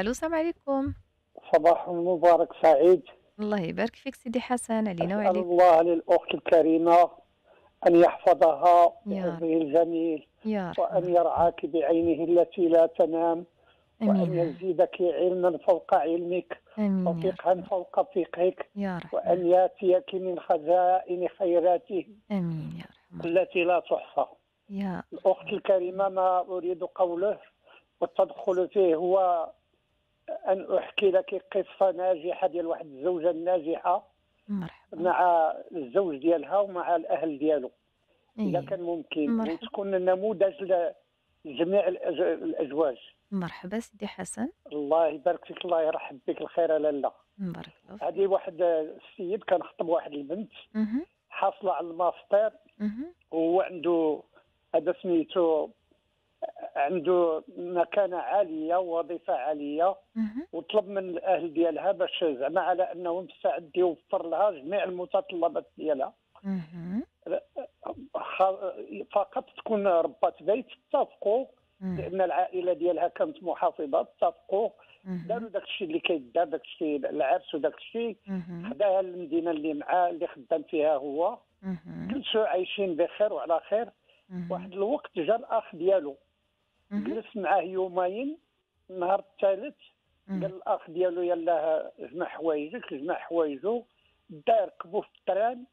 ألو السلام عليكم. صباح مبارك سعيد. الله يبارك فيك سيدي حسن علينا أسأل وعليك. الله للأخت الكريمة أن يحفظها. بحفظه الجميل يا رب. وأن يرعاك بعينه التي لا تنام وأن أمين يزيدك علما فوق علمك أمين يا وفقها فوق فقهك يا رب. وأن يأتيك من خزائن خيراته أمين يا رحمة التي لا تحصى. يا الأخت الكريمة ما أريد قوله والتدخل فيه هو أن أحكي لك قصة ناجحة ديال واحد الزوجة الناجحة مرحبا مع الزوج ديالها ومع الأهل ديالو إيه. كان ممكن مرحبا. وتكون نموذج لجميع الأزواج مرحبا سيدي حسن الله يبارك فيك الله يرحب بك الخير يا لاله بارك الله هذه واحد السيد كان خطب واحد البنت. حاصلة على الماستر. وهو عنده هذا سميتو عنده مكانة عالية ووظيفة عالية مهم. وطلب من الأهل ديالها باش زعما على أنه مستعد يوفر لها جميع المتطلبات ديالها فقط تكون ربات بيت اتفقوا مهم. لأن العائلة ديالها كانت محافظة اتفقوا. داروا داك الشيء اللي كيدار داك الشيء العرس وداك الشيء. خداها للمدينة اللي معاه اللي خدام فيها هو. جلسوا عايشين بخير وعلى خير. واحد الوقت جا الأخ ديالو مهم. جلس معاه يومين النهار الثالث. قال الأخ ديالو يلاه جمع حوايجك جمع حوايجو دا ركبوا في التران.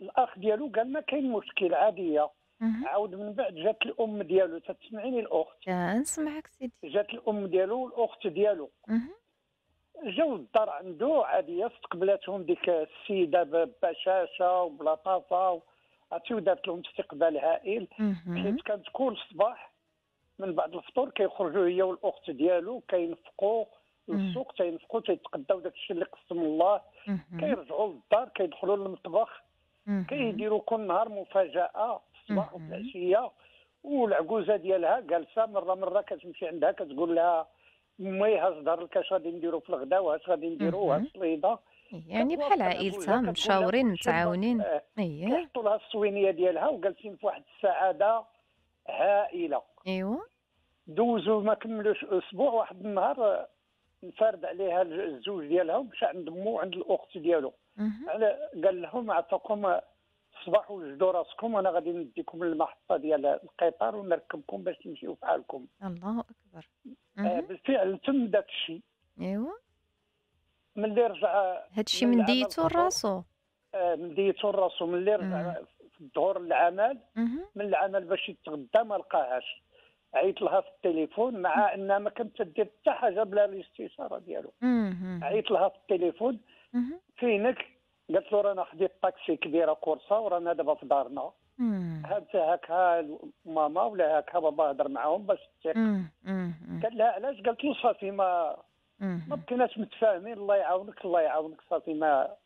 الأخ ديالو قال ما كاين مشكل عادية. عاود من بعد جات الأم ديالو تسمعيني الأخت كنسمعك سيدي جات الأم ديالو والأخت ديالو. جاو للدار عنده عادية استقبلتهم ديك السيدة ببشاشة وبلطافة عرفتي ودارت لهم استقبال هائل. حيت كانت كل صباح من بعد الفطور كيخرجوا هي والأخت ديالو كينفقوا للسوق تينفقوا تيتقداو داك الشيء اللي قسم الله. كيرجعوا للدار كيدخلوا للمطبخ. كيديروا كل نهار مفاجأة في الصباح وفي. العشية والعجوزة ديالها جالسة مرة مرة كتمشي عندها كتقول لها مي هاش دار لك اش غادي نديروا في الغداء واش غادي نديروا مهم. واش الصليده يعني بحال عائلتها متشاورين شوف، متعاونين آه، اييه كيحطوا لها الصوينية ديالها وجالسين في واحد السعادة هائلة ايوا دوزوا ما كملوش أسبوع واحد النهار انفرد عليها الزوج ديالها ومشى عند مو وعند الأخت ديالو. على قال لهم عطاكم الصباح وجدوا راسكم وأنا غادي نديكم للمحطه ديال القطار ونركبكم باش تمشيو في حالكم الله أكبر. آه،. بالفعل تم داك الشيء. ايوا ملي رجع هادشي من ديتو. لراسو آه، من ديتو راسو ملي رجع في الظهور للعمل. من العمل باش يتغدى ما لقاهاش. عيط لها في التليفون مع إنها ما كانت تدير حتى حاجة بلا الاستشاره ديالو. عيط لها في التليفون. فينك قالت له رانا خديت طاكسي كبيرة كورسة ورانا دابا في دارنا. هاد هكا ماما ولا هكا بابا هضر معاهم باش. مم. قال لها علاش قالت له صافي ما ما. بقيناش متفاهمين الله يعاونك الله يعاونك صافي ما.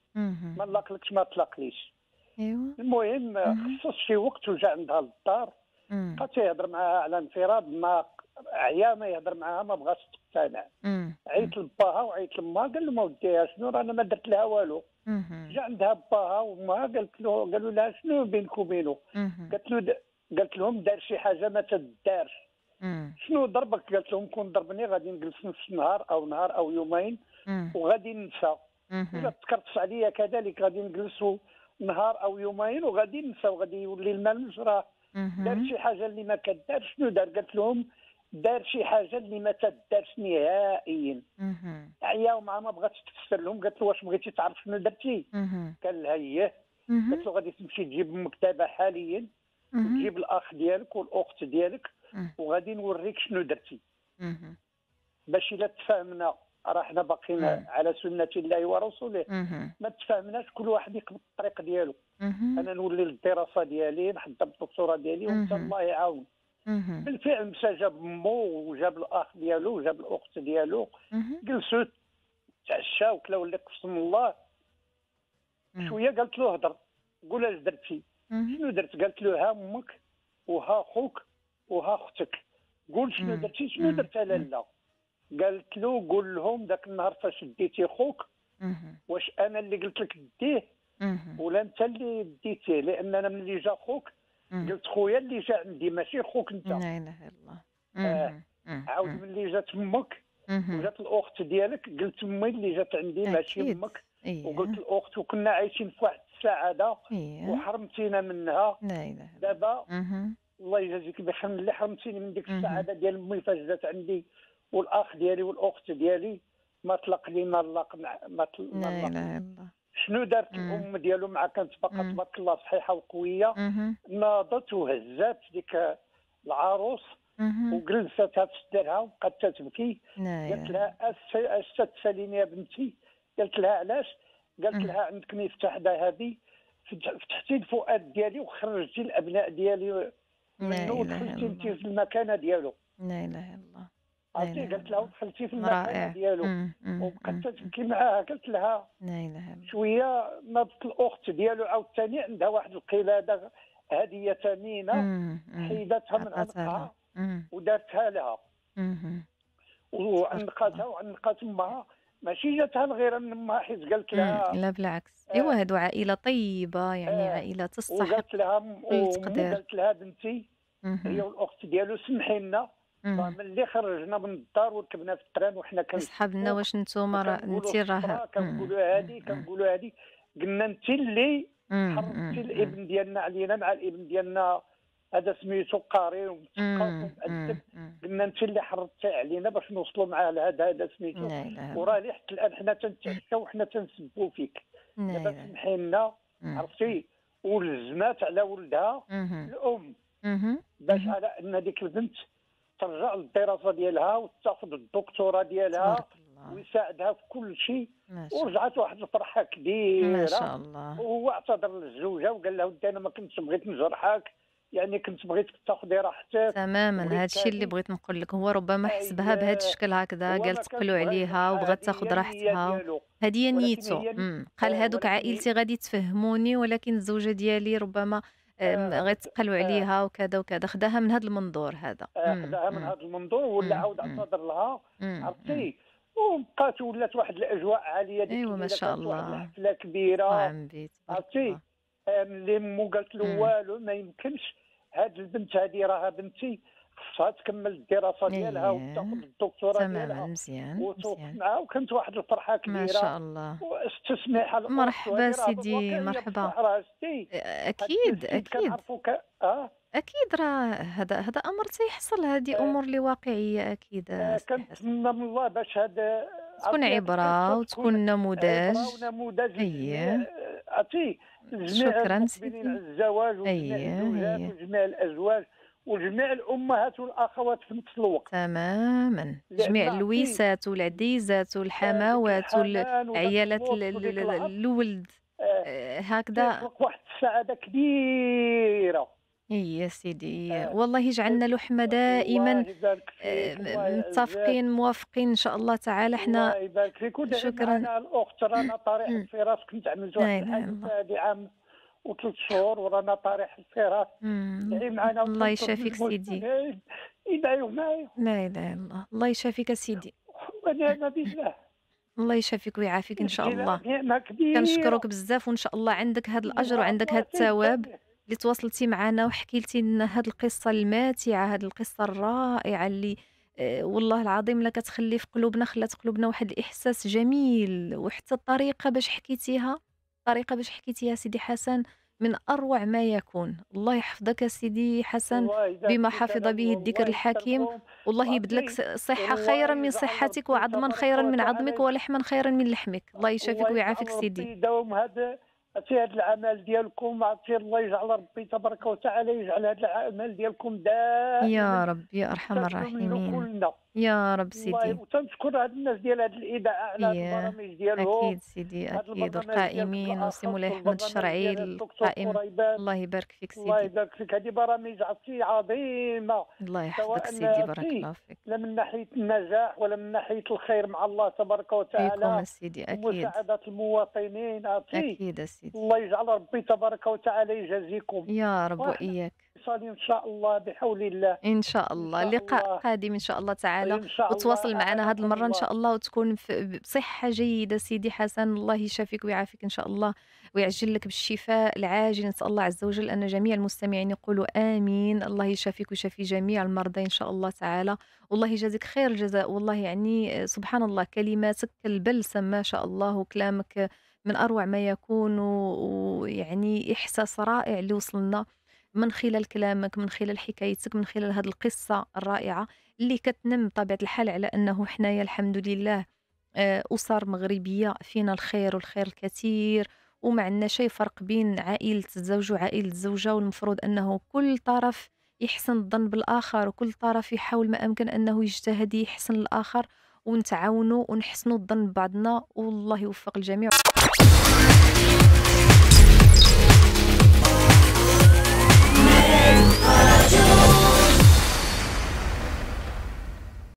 ما نلاقلكش ما تلاقليش إيوا المهم. خصص شي وقت وجا عندها للدار. بقى تيهضر معاها على انفراد ما عيا ما يهضر معاها ما بغاش تقتنع. عيط لباها وعيط لما قال له ما وديها شنو رانا ما درت لها والو. جا عندها باها وامها قالت له قالوا لها شنو بينك وبينه. قالت له قالت لهم دار شي حاجة ما تدارش. شنو ضربك قالت لهم كون ضربني غادي نجلس نص نهار أو نهار أو يومين. وغادي ننسى. إذا تكرتش عليا كذلك غادي نجلسوا نهار أو يومين وغادي ننسى وغادي يولي المال مجراه دار. شي حاجة اللي ما كدار شنو دار قالت لهم دار شي حاجة اللي ما تدارش نهائيا. عيا ومع ما بغاتش تفسر لهم قالت له واش بغيتي تعرف شنو درتي. قال لها اييه مم. قالت له غادي تمشي تجيب مكتبة حاليا مم. وتجيب الأخ ديالك والأخت ديالك. وغادي نوريك شنو درتي. باش إلا تفاهمنا راه حنا باقيين. على سنة الله ورسوله. ما تفاهمناش كل واحد يقبل الطريق ديالو. أنا نولي للدراسة ديالي نحضر الدكتوراه ديالي وانت. الله يعاون. بالفعل مشى جاب مو وجاب الأخ ديالو وجاب الأخت ديالو. جلسوا تعشاو كلاو اللي قسم الله. شوية قالت له هضر قول اش درتي. شنو درت قالت له ها أمك وها خوك وها أختك قول شنو. درتي شنو. درت على لا قالت له قول لهم ذاك النهار فاش ديتي خوك. واش أنا اللي قلت لك ديه. ولا أنت اللي ديتيه لأن أنا ملي جا خوك. قلت خويا اللي جا عندي ماشي خوك أنت لا إله إلا الله آه. عاود ملي جات أمك. وجات الأخت ديالك قلت أمي اللي جات عندي ماشي. أمك أييه. وقلت الأخت وكنا عايشين في واحد السعادة أييه. وحرمتينا منها دابا. الله يجازيك بخير اللي حرمتيني من ديك. السعادة ديال أمي فاش جات عندي والأخ ديالي والأخت ديالي ما طلق لينا اللاق مع ما طل- ما لا طلق. إله إلا الله. شنو دارت. الأم ديالو مع كانت باقا. تبارك الله صحيحة وقوية. ناضت وهزات ديك العروس في صدرها وبقات تبكي لا قالت لها اش تساليني يا بنتي قالت لها علاش قالت. لها عندك مفتاح ذهبي فت- فتحتي الفؤاد ديالي وخرجتي الأبناء ديالي لا منه ودخلتي انت. في المكانة ديالو لا إله إلا الله. عرفتي قالت لها. ودخلتي في المكانه رائع. ديالو. وبقات. تبكي معاها قالت لها لا الله. شوية ناضت الأخت ديالو عاوتاني عندها واحد القلادة هدية ثمينة. حيدتها من. عنقها. ودارتها لها. وعنقتها وعنقت أمها ماشي جاتها الغيرة من أمها حيت قالت لها. لا بالعكس آه. ايوا هادو عائلة طيبة يعني آه. عائلة تستحق وقالت لها. قالت لها بنتي هي. والأخت ديالو سمحي لنا مم. ملي خرجنا من الدار وركبنا في التران وحنا أصحابنا كنسوق واش نتوما راه انت راه كنقولوا. هادي كنقولوا هادي قلنا انت اللي. حرمتي. الابن ديالنا علينا مع الابن ديالنا هذا سميتو قاري. قلنا انت اللي حرمتي علينا باش نوصلوا معاه لهذا هذا سميتو وراه لي حتى الآن حنا تنتعشاو وحنا تنسبوا فيك دابا سمحي لنا. عرفتي ولزمات على ولدها. الأم. باش. على أن ديك البنت ترجع للدراسة ديالها وتاخذ الدكتوراه ديالها ويساعدها في كل شيء ما ورجعت واحد الفرحه ما كبيره شاء الله وهو اعتذر للزوجة وقال لها ودي أنا ما كنتش بغيت نجرحك يعني كنت بغيتك تاخذي راحتك تماما هذا الشيء اللي. بغيت نقول لك هو ربما حسبها أييه. بهذا الشكل هكذا قال ما تقلوا عليها وبغات تاخذ راحتها. هذه نيته هي- مم. قال هادوك هي- عائلتي غادي تفهموني ولكن الزوجة ديالي ربما آم، آه، غيتقلوا آه. عليها وكذا وكذا خداها من هذا المنظور هذا. اخذها من. هذا المنظور ولا. عاود. اعتذر لها. عرفتي وبقات ولات واحد الأجواء عالية ديك ايوا ما شاء الله الحفلة كبيرة عرفتي آه، ملي مو قالت له. والو ما يمكنش هاد البنت هذه راها بنتي خصها تكمل الدراسة ديالها اييه وتاخذ الدكتوراه تماما ديالها. مزيان وتوقف معها وكانت واحد الفرحة ما كبيرة. شاء الله. واستسمح مرحبا سيدي، مرحبا. أكيد أكيد. آه. أكيد راه هذا هذا أمر تيحصل هذه آه. أمور اللي واقعيه أكيد. آه، كنتمنى من الله باش هذا تكون عبرة وتكون نموذج. ونموذج. لجميع عرفتي جميع شكرا سيدي. الزواج وجميع الزوجات. وجميع الأزواج. وجميع الأمهات والأخوات في نفس الوقت. تماما. جميع اللويسات والعديزات والحماوات والعيالات العطف الولد آه، آه، هكذا. واحد السعاده كبيرة. هي سيدي. آه، والله يجعلنا لحمة دائما. آه، متفقين موافقين إن شاء الله تعالى. إحنا شكرا. الأخت رانا طارح مم. الفراس كنت عملت لا واحد اله وثلاث شهور ورانا طارح الفراس مم. دعي معنا الله يشافيك سيدي. يدعيو معايا لا إله إلا الله. الله يشافيك سيدي. ونعم بالله. الله يشافيك ويعافيك إن شاء الله. كنشكرك بزاف وإن شاء الله عندك هذا الأجر وعندك هذا الثواب. اللي تواصلتي معنا وحكيتي لنا هذه القصة الماتعة هذه القصة الرائعة اللي آه، والله العظيم لا كتخلي في قلوبنا خلات قلوبنا واحد الإحساس جميل وحتى الطريقة باش حكيتيها. الطريقة باش حكيتيها سيدي حسن من أروع ما يكون. الله يحفظك سيدي حسن بما حفظ به الذكر الحكيم. والله يبدلك والله خيرا من صحتك وعظما خيرا من عظمك ولحما خيرا من لحمك. الله يشافيك ويعافيك سيدي. يداوم هذا في هذا العمل ديالكم. عرفتي الله يجعل ربي تبارك وتعالى يجعل هذا العمل ديالكم دائما. يا رب يا منه الراحمين. يا رب سيدي. وتنشكر هاد الناس ديال هاد الاذاعه على هاد البرامج ديالهم أكيد سيدي ديالك القائمين وسي مولاي والبرنامج الشرعي القائم. الله يبارك فيك الله سيدي يبارك فيك. هذه برامج عرفتي عظيمة. الله يحفظك سيدي. بارك الله فيك. لا من ناحية النجاح ولا من ناحية الخير مع الله تبارك فيكم وتعالى سيدي أكيد. ومساعدة المواطنين عرفتي أكيد سيدي. الله يجعل ربي تبارك وتعالى يجازيكم. يا رب واحد وإياك اتصال إن شاء الله بحول الله. إن شاء الله. شاء لقاء الله. قادم إن شاء الله تعالى. إن شاء وتواصل الله. معنا هذه المرة إن شاء الله وتكون في- بصحة جيدة. سيدي حسن الله يشافيك ويعافيك إن شاء الله ويعجل لك بالشفاء العاجل. نسأل الله عز وجل أن جميع المستمعين يقولوا آمين. الله يشافيك ويشافي جميع المرضى إن شاء الله تعالى. والله يجازيك خير الجزاء والله يعني سبحان الله كلماتك كالبلسم ما شاء الله وكلامك من أروع ما يكون ويعني إحساس رائع اللي وصلنا من خلال كلامك من خلال حكايتك من خلال هذه القصة الرائعة اللي كتنم بطبيعة الحال على أنه حنايا الحمد لله آه، أسر مغربية فينا الخير والخير الكثير وما عندنا شيء فرق بين عائلة الزوج وعائلة الزوجة والمفروض أنه كل طرف يحسن الظن بالآخر وكل طرف يحاول ما أمكن أنه يجتهد يحسن الآخر ونتعاونوا ونحسنوا الظن ببعضنا والله يوفق الجميع. you